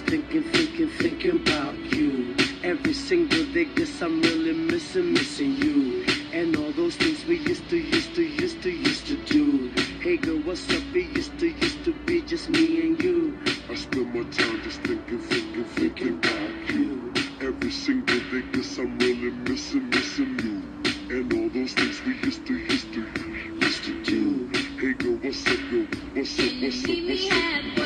thinking, thinking, thinking about you. Every single day, guess I'm really missing, missing you. And all those things we used to, used to, used to, used to do. Hey girl, what's up? It used to, used to be just me and you. I spend my time just thinking, thinking, thinking about you. Every single day, guess I'm really missing, missing you. And all those things we used to, used to, used to do. Hey girl, what's up, girl? What's up, what's up, Meet me what's up?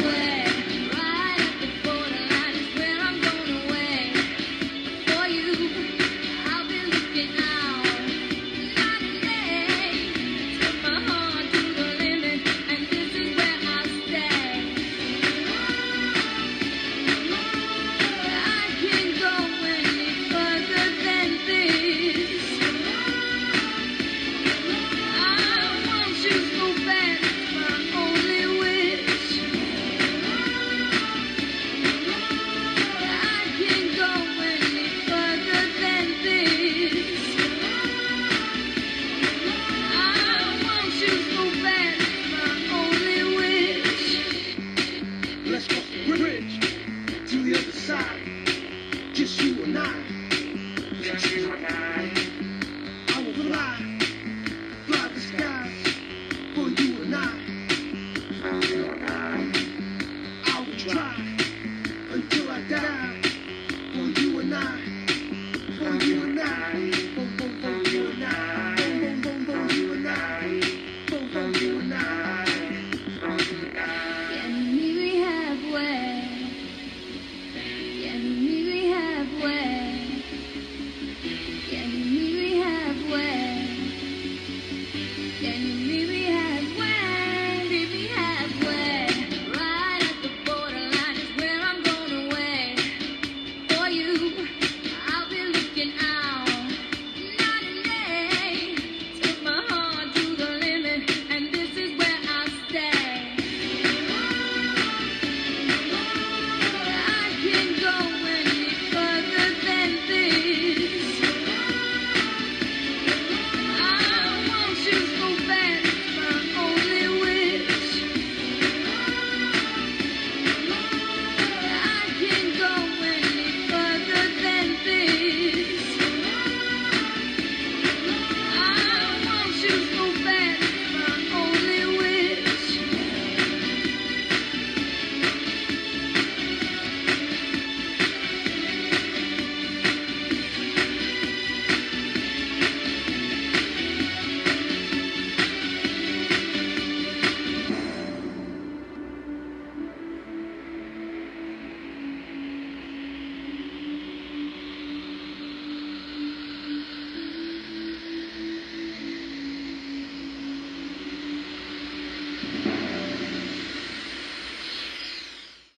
You and I. Just you and